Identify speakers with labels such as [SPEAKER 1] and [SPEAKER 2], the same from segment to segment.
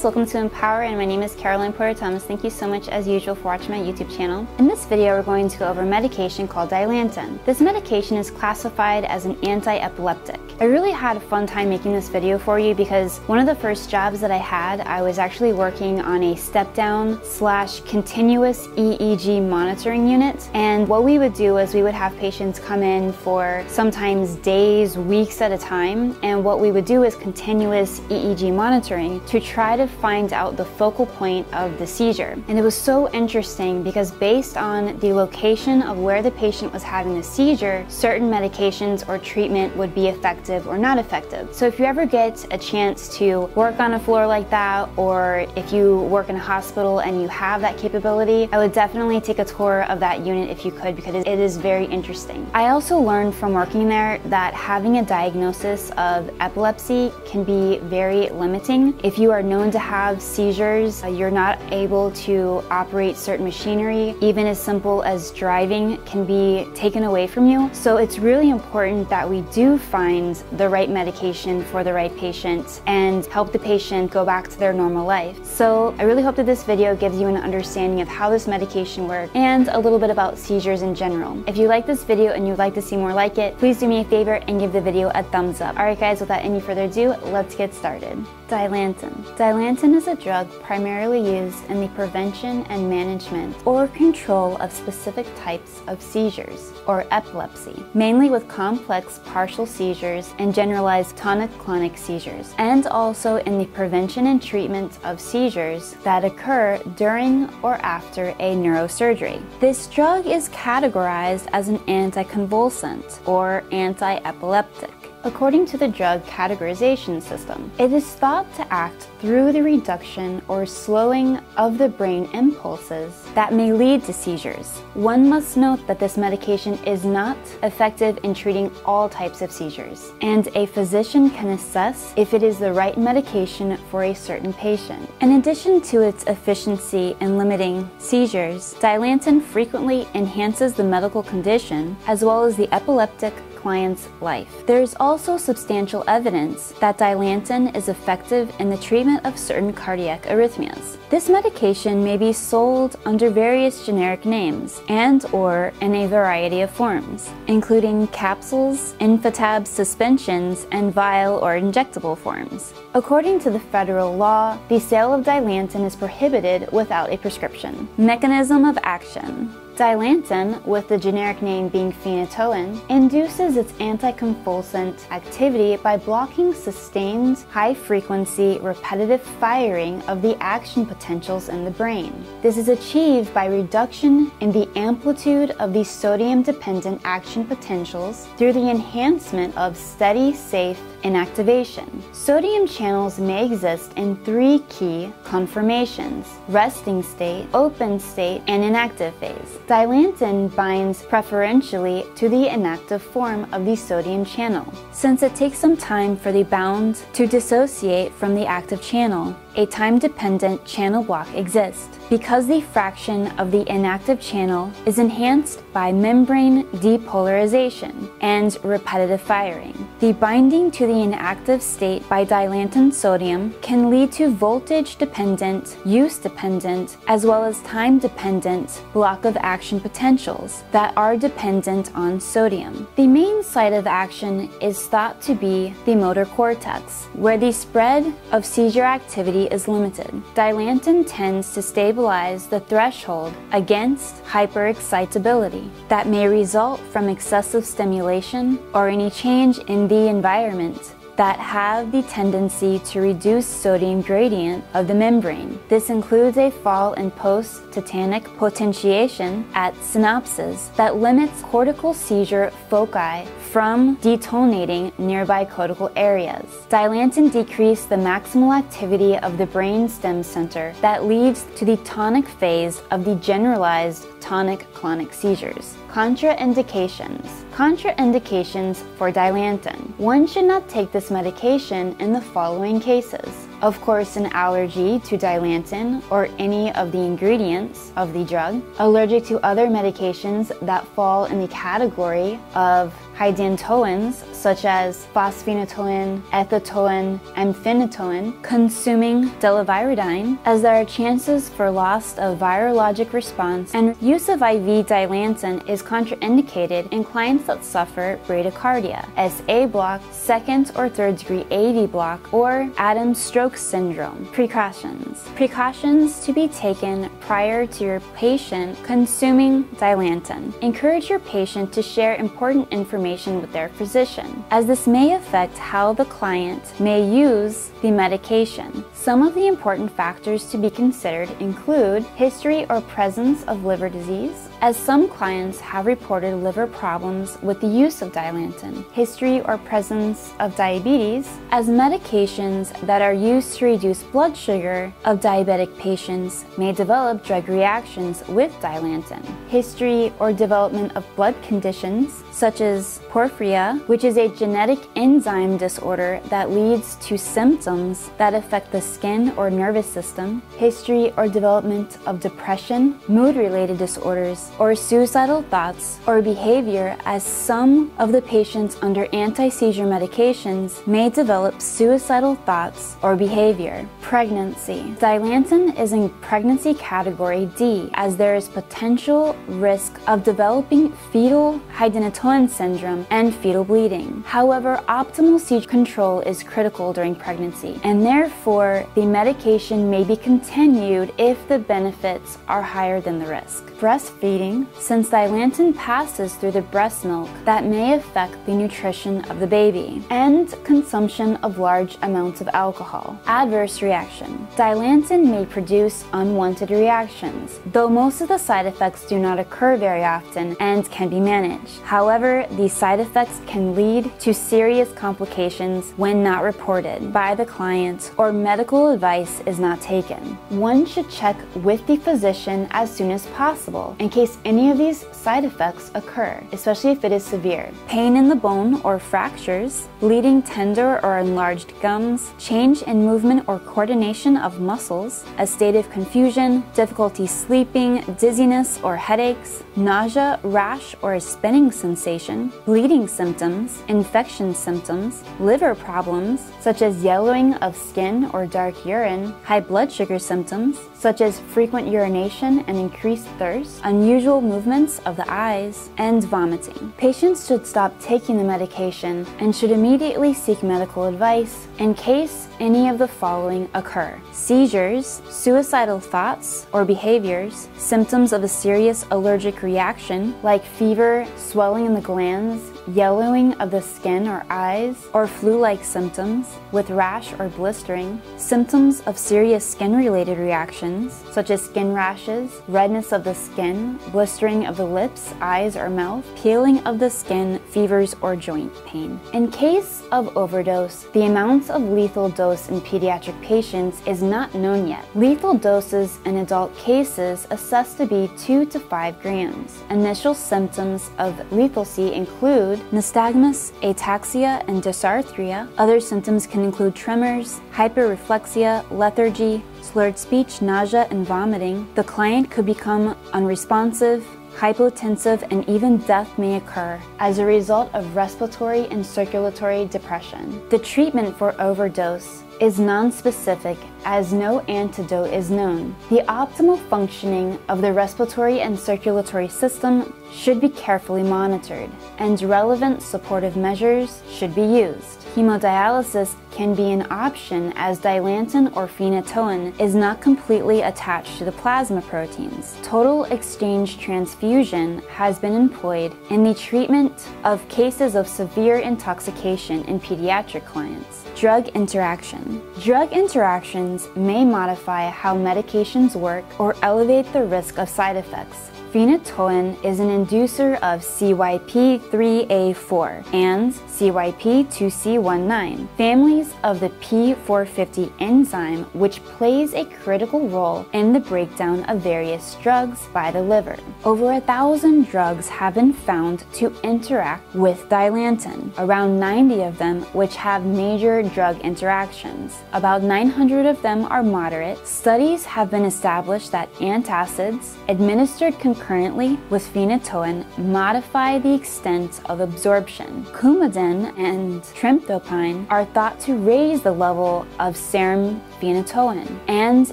[SPEAKER 1] guys, welcome to EmpoweRN my name is Caroline Porter Thomas. Thank you so much as usual for watching my YouTube channel. In this video we're going to go over medication called Dilantin. This medication is classified as an anti-epileptic. I really had a fun time making this video for you because one of the first jobs that I had, I was actually working on a step down slash continuous EEG monitoring unit. And what we would do is we would have patients come in for sometimes days, weeks at a time. And what we would do is continuous EEG monitoring to try to find out the focal point of the seizure. And it was so interesting because based on the location of where the patient was having the seizure, certain medications or treatment would be effective or not effective. So if you ever get a chance to work on a floor like that, or if you work in a hospital and you have that capability, I would definitely take a tour of that unit if you could because it is very interesting. I also learned from working there that having a diagnosis of epilepsy can be very limiting. If you are known to have seizures, uh, you're not able to operate certain machinery, even as simple as driving can be taken away from you. So it's really important that we do find the right medication for the right patient and help the patient go back to their normal life. So I really hope that this video gives you an understanding of how this medication works and a little bit about seizures in general. If you like this video and you'd like to see more like it, please do me a favor and give the video a thumbs up. Alright guys, without any further ado, let's get started. Dilantin. Dilantin is a drug primarily used in the prevention and management or control of specific types of seizures or epilepsy, mainly with complex partial seizures and generalized tonic-clonic seizures, and also in the prevention and treatment of seizures that occur during or after a neurosurgery. This drug is categorized as an anticonvulsant or anti-epileptic according to the drug categorization system. It is thought to act through the reduction or slowing of the brain impulses that may lead to seizures. One must note that this medication is not effective in treating all types of seizures, and a physician can assess if it is the right medication for a certain patient. In addition to its efficiency in limiting seizures, Dilantin frequently enhances the medical condition as well as the epileptic client's life. There is also substantial evidence that Dilantin is effective in the treatment of certain cardiac arrhythmias. This medication may be sold under various generic names and or in a variety of forms, including capsules, Infatab suspensions, and vial or injectable forms. According to the federal law, the sale of Dilantin is prohibited without a prescription. Mechanism of action. Dilantin, with the generic name being phenytoin, induces its anticonvulsant activity by blocking sustained, high-frequency, repetitive firing of the action potentials in the brain. This is achieved by reduction in the amplitude of the sodium-dependent action potentials through the enhancement of steady, state inactivation. Sodium channels may exist in three key conformations, resting state, open state, and inactive phase. Dilantin binds preferentially to the inactive form of the sodium channel. Since it takes some time for the bound to dissociate from the active channel, a time-dependent channel block exists because the fraction of the inactive channel is enhanced by membrane depolarization and repetitive firing. The binding to the inactive state by dilantin sodium can lead to voltage-dependent, use-dependent, as well as time-dependent block of action potentials that are dependent on sodium. The main site of action is thought to be the motor cortex, where the spread of seizure activity is limited. Dilantin tends to stabilize the threshold against hyperexcitability that may result from excessive stimulation or any change in the environment that have the tendency to reduce sodium gradient of the membrane. This includes a fall in post-tetanic potentiation at synapses that limits cortical seizure foci from detonating nearby cortical areas. Dilantin decrease the maximal activity of the brain stem center that leads to the tonic phase of the generalized tonic-clonic seizures. Contraindications. Contraindications for Dilantin. One should not take this medication in the following cases. Of course, an allergy to Dilantin or any of the ingredients of the drug, allergic to other medications that fall in the category of hydantoins such as fosphenytoin, ethotoin, and phenytoin, consuming delavirdine, as there are chances for loss of virologic response, and use of IV dilantin is contraindicated in clients that suffer bradycardia, SA block, second or third degree AV block, or Adams-Stokes syndrome. Precautions. Precautions to be taken prior to your patient consuming dilantin. Encourage your patient to share important information with their physician, as this may affect how the client may use the medication. Some of the important factors to be considered include history or presence of liver disease, as some clients have reported liver problems with the use of Dilantin, history or presence of diabetes, as medications that are used to reduce blood sugar of diabetic patients may develop drug reactions with Dilantin, history or development of blood conditions such as porphyria, which is a genetic enzyme disorder that leads to symptoms that affect the skin or nervous system, history or development of depression, mood-related disorders, or suicidal thoughts or behavior as some of the patients under anti-seizure medications may develop suicidal thoughts or behavior. Pregnancy. Dilantin is in pregnancy category D as there is potential risk of developing fetal hydantoin syndrome and fetal bleeding. However, optimal seizure control is critical during pregnancy and therefore the medication may be continued if the benefits are higher than the risk. Breastfeeding since dilantin passes through the breast milk that may affect the nutrition of the baby, and consumption of large amounts of alcohol. Adverse reaction. Dilantin may produce unwanted reactions, though most of the side effects do not occur very often and can be managed. However, these side effects can lead to serious complications when not reported by the client or medical advice is not taken. One should check with the physician as soon as possible in case case any of these side effects occur, especially if it is severe. Pain in the bone or fractures, bleeding tender or enlarged gums, change in movement or coordination of muscles, a state of confusion, difficulty sleeping, dizziness or headaches, nausea, rash or a spinning sensation, bleeding symptoms, infection symptoms, liver problems such as yellowing of skin or dark urine, high blood sugar symptoms such as frequent urination and increased thirst, unusual unusual movements of the eyes, and vomiting. Patients should stop taking the medication and should immediately seek medical advice in case any of the following occur. Seizures, suicidal thoughts or behaviors, symptoms of a serious allergic reaction like fever, swelling in the glands, yellowing of the skin or eyes, or flu-like symptoms with rash or blistering, symptoms of serious skin-related reactions such as skin rashes, redness of the skin, blistering of the lips, eyes, or mouth, peeling of the skin, fevers, or joint pain. In case of overdose, the amounts of lethal dose in pediatric patients is not known yet. Lethal doses in adult cases assessed to be 2 to 5 grams. Initial symptoms of lethalcy include nystagmus, ataxia, and dysarthria. Other symptoms can include tremors, hyperreflexia, lethargy, slurred speech, nausea, and vomiting. The client could become unresponsive, hypotensive, and even death may occur as a result of respiratory and circulatory depression. The treatment for overdose is nonspecific as no antidote is known. The optimal functioning of the respiratory and circulatory system should be carefully monitored, and relevant supportive measures should be used. Hemodialysis can be an option as dilantin or phenytoin is not completely attached to the plasma proteins. Total exchange transfusion has been employed in the treatment of cases of severe intoxication in pediatric clients. Drug interaction. Drug interactions may modify how medications work or elevate the risk of side effects. Phenytoin is an inducer of CYP3A4 and CYP2C19, families of the P450 enzyme, which plays a critical role in the breakdown of various drugs by the liver. Over a thousand drugs have been found to interact with dilantin, around 90 of them which have major drug interactions. About 900 of them are moderate. Studies have been established that antacids administered concurrently with phenytoin modify the extent of absorption. Coumadin and trimethoprim are thought to raise the level of serum phenytoin and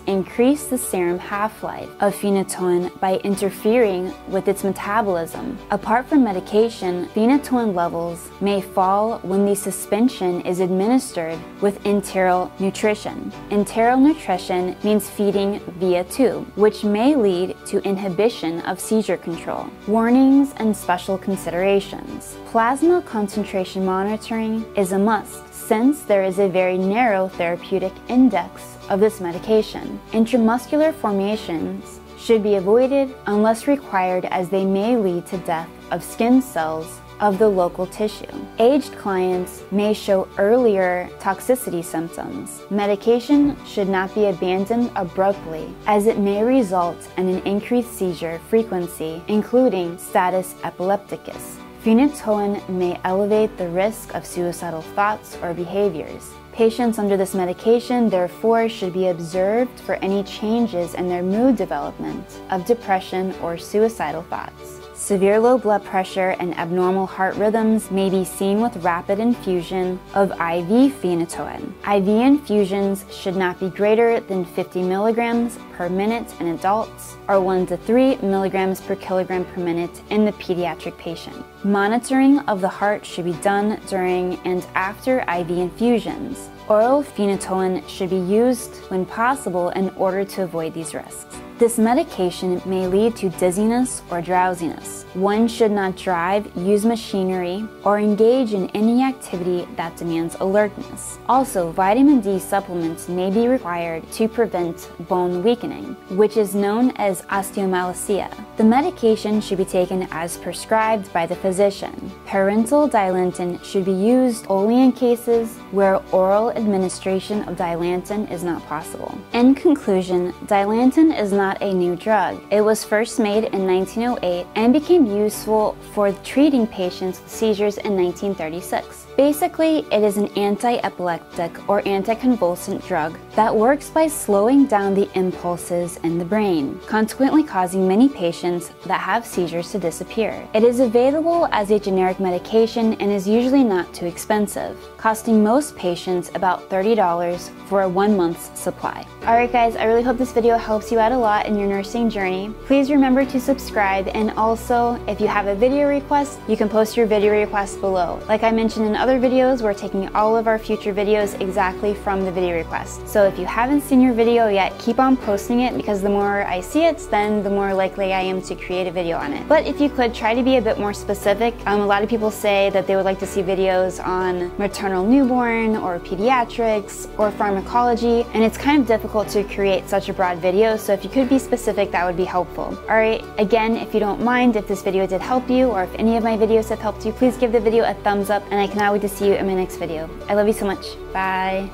[SPEAKER 1] increase the serum half-life of phenytoin by interfering with its metabolism. Apart from medication, phenytoin levels may fall when the suspension is administered with enteral nutrition. Enteral nutrition means feeding via tube, which may lead to inhibition of seizure control. Warnings and special considerations. Plasma concentration monitoring is a must since there is a very narrow therapeutic index of this medication. Intramuscular formations should be avoided unless required as they may lead to death of skin cells of the local tissue. Aged clients may show earlier toxicity symptoms. Medication should not be abandoned abruptly as it may result in an increased seizure frequency, including status epilepticus. Phenytoin may elevate the risk of suicidal thoughts or behaviors. Patients under this medication, therefore, should be observed for any changes in their mood development of depression or suicidal thoughts. Severe low blood pressure and abnormal heart rhythms may be seen with rapid infusion of IV phenytoin. IV infusions should not be greater than 50 milligrams per minute in adults or 1 to 3 milligrams per kilogram per minute in the pediatric patient. Monitoring of the heart should be done during and after IV infusions. Oral phenytoin should be used when possible in order to avoid these risks. This medication may lead to dizziness or drowsiness. One should not drive, use machinery, or engage in any activity that demands alertness. Also, vitamin D supplements may be required to prevent bone weakening, which is known as osteomalacia. The medication should be taken as prescribed by the physician. Parenteral dilantin should be used only in cases where oral administration of dilantin is not possible. In conclusion, dilantin is not not a new drug. It was first made in 1908 and became useful for treating patients with seizures in 1936. Basically, it is an anti-epileptic or anticonvulsant drug that works by slowing down the impulses in the brain, consequently causing many patients that have seizures to disappear. It is available as a generic medication and is usually not too expensive, costing most patients about $30 for a one month's supply. Alright guys, I really hope this video helps you out a lot in your nursing journey. Please remember to subscribe and also, if you have a video request, you can post your video request below. Like I mentioned in other other videos, we're taking all of our future videos exactly from the video request. So if you haven't seen your video yet, keep on posting it because the more I see it, then the more likely I am to create a video on it. But if you could, try to be a bit more specific. Um, a lot of people say that they would like to see videos on maternal newborn or pediatrics or pharmacology, and it's kind of difficult to create such a broad video, so if you could be specific, that would be helpful. Alright, again, if you don't mind, if this video did help you or if any of my videos have helped you, please give the video a thumbs up and I can always to see you in my next video. I love you so much. Bye.